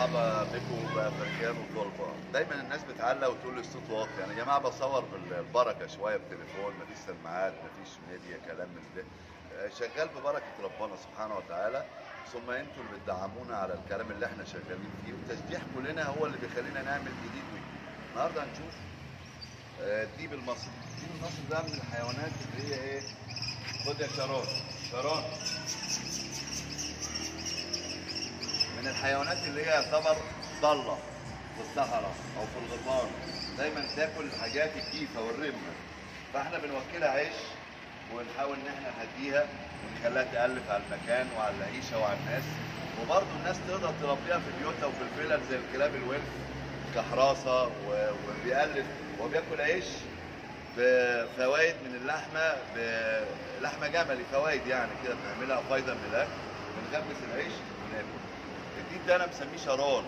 مرحبا بكم بافريكانو طلبه دايما الناس بتعلق وتقول لي الصوت واطي أنا يا جماعة بصور بالبركة شوية بتليفون مفيش سماعات مفيش ميديا كلام من ده. آه، شغال ببركة ربنا سبحانه وتعالى. ثم أنتوا اللي بتدعمونا على الكلام اللي إحنا شغالين فيه. والتشجيع كلنا هو اللي بيخلينا نعمل جديد وجديد. النهارده هنشوف آه، الديب المصري. الديب المصري ده من الحيوانات اللي هي إيه؟ خد يا شارون. شارون. من الحيوانات اللي هي يعتبر ضالة في الصحراء أو في الغربان دايما تاكل الحاجات الجيفة والرمة فإحنا بنوكلها عيش ونحاول إن إحنا نهديها ونخليها تألف على المكان وعلى العيشة وعلى الناس. وبرضه الناس تقدر تربيها في بيوتها وفي الفلل زي الكلاب الولف كحراسة و- وبيألف. وبياكل عيش بفوائد من اللحمة بلحمة جملي فوائد يعني كده بنعملها فايدة من الأكل بنغمس العيش وناكل. الديب ده أنا مسميه شران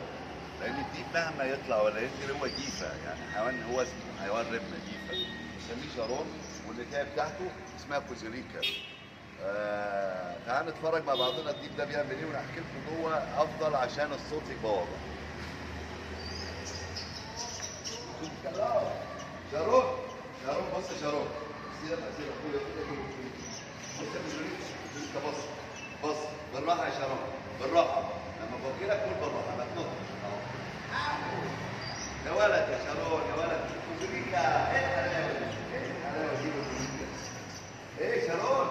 لأن الديب مهما يطلع ولا ينزل هو جيفة يعني حيوان هو اسمه حيوان رمه جيفة مسميه شران والنتايه بتاعته اسمها كوزوليكا آه نتفرج مع بعضنا الديب ده بيعمل إيه ونحكي لكم جوه أفضل عشان الصوت يبقى واضح. شارون شارون بص يا شارون اخويا بص يا بص بص بالراحة يا شارون بالراحة. لما قول بالراحه ما تنطش. يا ولد يا شارون يا ولد كوزوليكا إيه الحلاوه دي؟ إيه الحلاوة دي؟ إيه شارون؟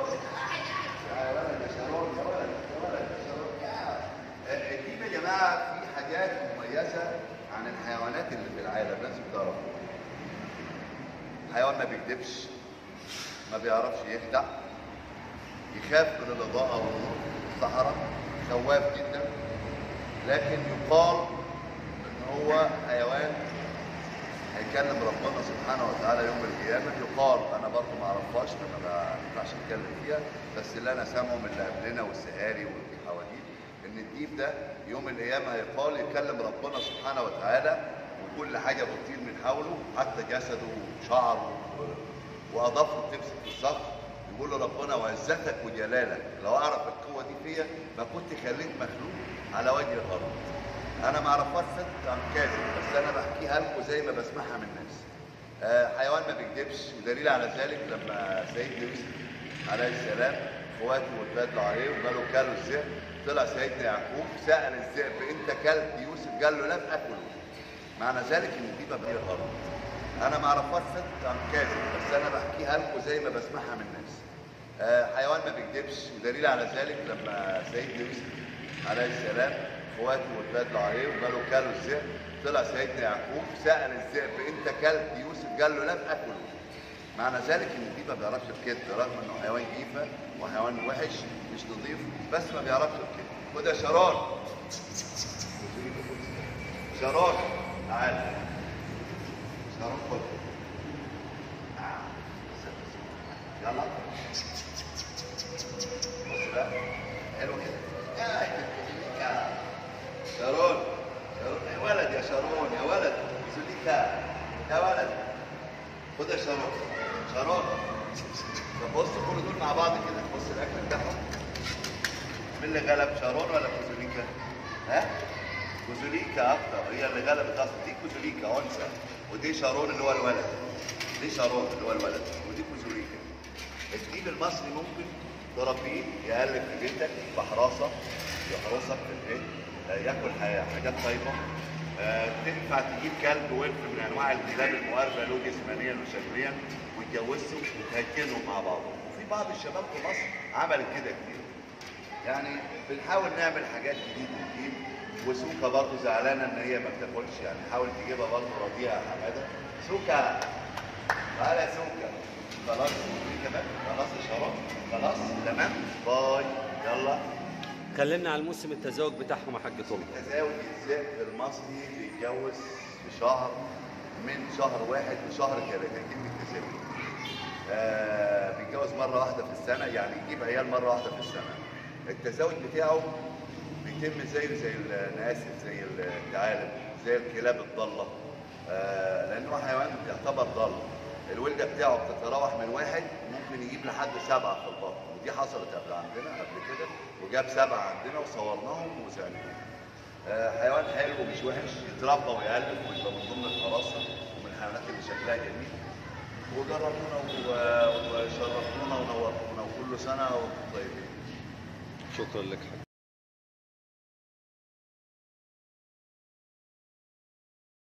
يا ولد يا شارون يا ولد يا ولد يا شارون يا الديب يا جماعة في حاجات مميزة عن الحيوانات اللي في العالم لازم تعرفوها حيوان ما بيكذبش ما بيعرفش يخدع يخاف من الإضاءة والنور في الصحراء خواف جدا لكن يقال إن هو حيوان هيكلم ربنا سبحانه وتعالى يوم القيامة. يقال أنا برضه ما أعرفهاش فانا ما ينفعش أتكلم فيها بس اللي أنا سامعه من اللي قبلنا والسهاري والحواديت إن الديب ده يوم القيامة هيقال يكلم ربنا سبحانه وتعالى وكل حاجة بتطير من حوله حتى جسده وشعره و- واظافره بتمسك في الصخر يقول له ربنا وعزتك وجلالك. لو أعرف القوة دي فيا ما كنت خليت مخلوق على وجه الأرض. أنا ما أعرفهاش صدق ام كاذب. بس أنا بحكيها لكم زي ما بسمعها من الناس. آه، حيوان ما بيكذبش. ودليل على ذلك لما سيدنا يوسف عليه السلام إخواته واتبادلوا عليه وقالوا كلوا الذئب. طلع سيدنا يعقوب سأل الذئب أنت كلت؟ يوسف قال له لم أكله. معنى ذلك إن دي مبنية الأرض أنا ما اعرفهاش صدق ام كاذب بس أنا بحكيها لكم زي ما بسمعها من الناس آه، حيوان ما بيكذبش ودليل على ذلك لما سيدنا يوسف عليه السلام إخواته واتبادلوا عليه وقالوا كلوا الذئب طلع سيدنا يعقوب سأل الذئب أنت كلت؟ يوسف قال له لم اكله معنى ذلك إن الديب ما بيعرفش الكذب رغم إنه حيوان جيفة وحيوان وحش مش نظيف بس ما بيعرفش الكذب. يا شرار. شرار. تعال شرار خد آه. يلا بص بقى حلو كده يا شارون شارون يا ولد يا شارون يا ولد. زوليكا يا ولد. خد يا شارون. شارون. بص كل دول مع بعض كده. بص الأكل بتاعهم. مين اللي غلب شارون ولا كوزوليكا؟ ها؟ كوزوليكا أكتر. هي اللي غلبت أصلا دي كوزوليكا انثى ودي شارون اللي هو الولد. دي شارون اللي هو الولد. ودي كوزوليكا. الديب المصري ممكن تربيه يقلب في بيتك بحراسة. يحرسك في البيت آه، ياكل حاجات طيبة. آه، تنفع تجيب كلب ولف من أنواع الكلاب المقاربة له جسمانيا وشكليا وتجوزه وتهجنهم مع بعض وفي بعض الشباب في مصر عملت كده كتير. يعني بنحاول نعمل حاجات جديد ونجيب وسوكا برضه زعلانة إن هي ما بتاكلش. يعني حاول تجيبها برضه راضيها يا حمادة. سوكا! تعالى يا سوكا. خلاص كمان؟ خلاص يا خلاص تمام؟ باي. يلا. كلمنا عن موسم التزاوج بتاعهم يا حاج طلبه تزاوج الذئب المصري بيتجوز في شهر من شهر واحد لشهر ثلاثة كلمة تزاوج آه بيتجوز مرة واحدة في السنة يعني يجيب عيال مرة واحدة في السنة. التزاوج بتاعه بيتم زيه زي الناسف زي الثعالب زي الكلاب الضالة. آه لأنه حيوان يعتبر ضال بتاعه بتتراوح من واحد ممكن يجيب لحد سبعة في البطن. ودي حصلت قبل عندنا قبل كده وجاب سبعة عندنا وصورناهم وزعناهم آه، حيوان حلو ومش وحش يتربى ويقلب ويبقى من ضمن الفراسه ومن الحيوانات اللي شكلها جميل. وجربونا و- وشرفتونا ونورتونا وكل سنة وأنتم طيبين. شكرا لك. حاج